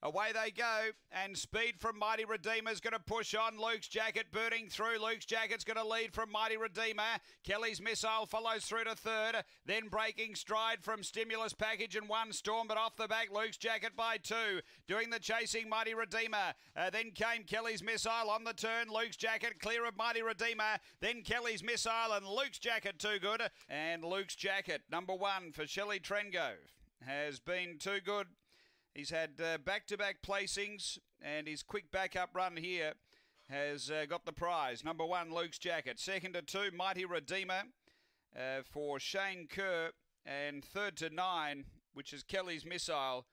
Away they go, and speed from Mighty Redeemer's going to push on. Luke's Jacket burning through. Luke's Jacket's going to lead from Mighty Redeemer. Kelly's Missile follows through to third. Then breaking stride from Stimulus Package and one Storm, but off the back, Luke's Jacket by two. Doing the chasing, Mighty Redeemer. Uh, then came Kelly's Missile on the turn. Luke's Jacket clear of Mighty Redeemer. Then Kelly's Missile and Luke's Jacket too good. And Luke's Jacket, number one for Shelley Trengove, has been too good. He's had back to back placings, and his quick backup run here has uh, got the prize. Number one, Luke's Jacket. Second to two, Mighty Redeemer uh, for Shane Kerr. And third to nine, which is Kelly's Missile,